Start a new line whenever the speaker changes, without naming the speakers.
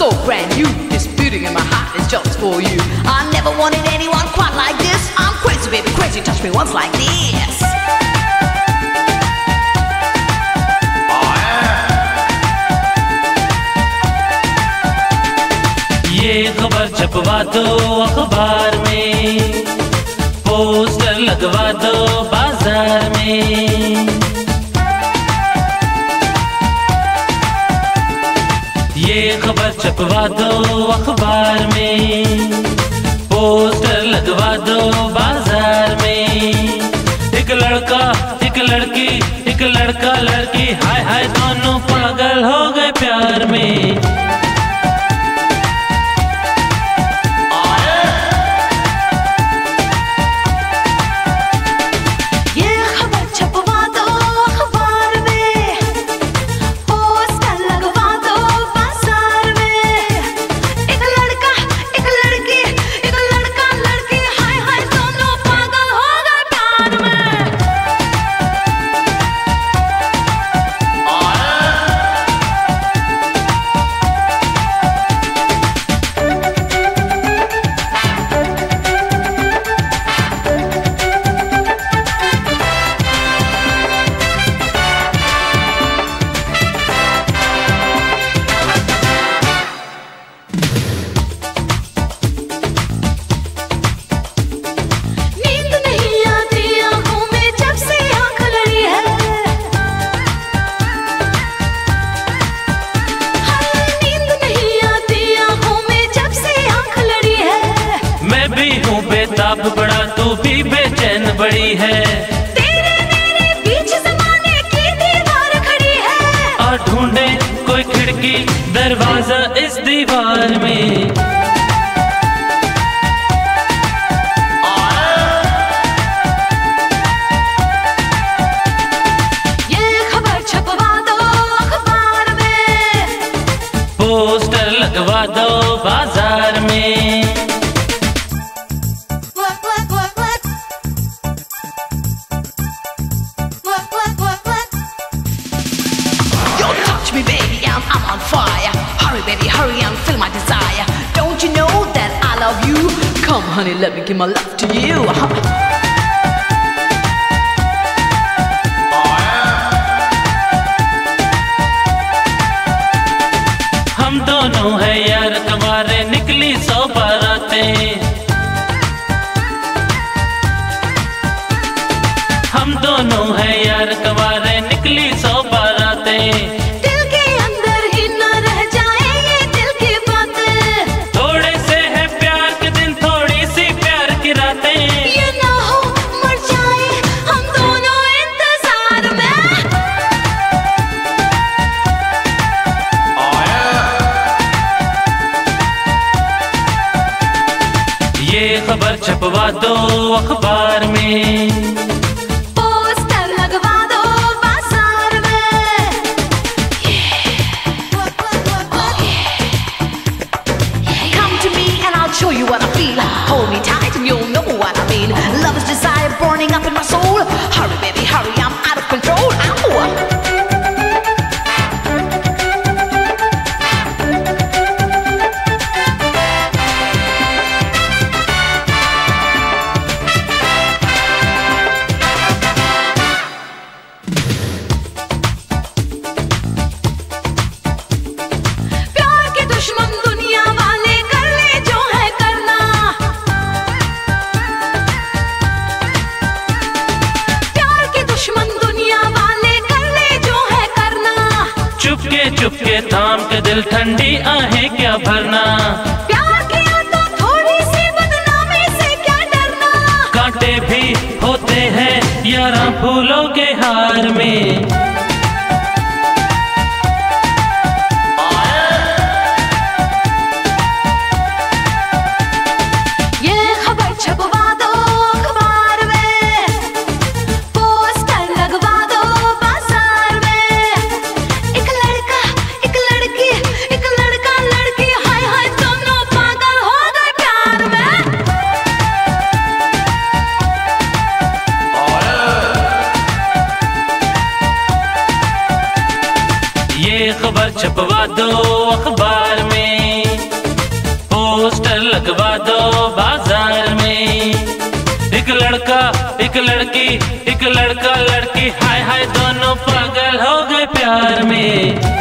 This beating in my heart is just for you. I never wanted anyone quite like this. I'm crazy, baby, crazy. Touch me once like this.
ये खबर छपवा दो अखबार में poster लगवा दो बाजार में ये खबर छपवा दो अखबार में। पोस्टर लगवा दो बाज़ार में। एक लड़का, एक लड़की, एक लड़का, लड़की, हाय हाय, दोनों पागल हो गए प्यार में।
हूँ
बेताब बड़ा तू भी बेचैन बड़ी है।
तेरे मेरे बीच जमाने की दीवार खड़ी है।
और ढूंढे कोई खिड़की दरवाज़ा इस दीवार में।
ये खबर छपवा दो अखबार में।
पोस्टर लगवा दो।
Come, honey, let me give my love to you.
हम दोनों है यार कमारे निकली सौ बारातें हम दोनों है यार कमारे निकली सौ बारातें खबर छपवा दो अखबार में
पोस्टर लगवा दो बाजार में Come to me and I'll show you what I feel. Hold me tight and you'll know what I mean. Love is desire burning up
Chupke Chupke थाम के दिल ठंडी आहें क्या भरना?
प्यार किया तो थोड़ी सी बदनामी से क्या डरना?
कांटे भी होते हैं यारा फूलों के हार में।
ये खबर छपवा ये खबर छपवा दो अखबार में। पोस्टर लगवा दो बाज़ार में। एक
लड़का, एक लड़की, एक लड़का, लड़की, हाय हाय, दोनों पागल हो गए प्यार में।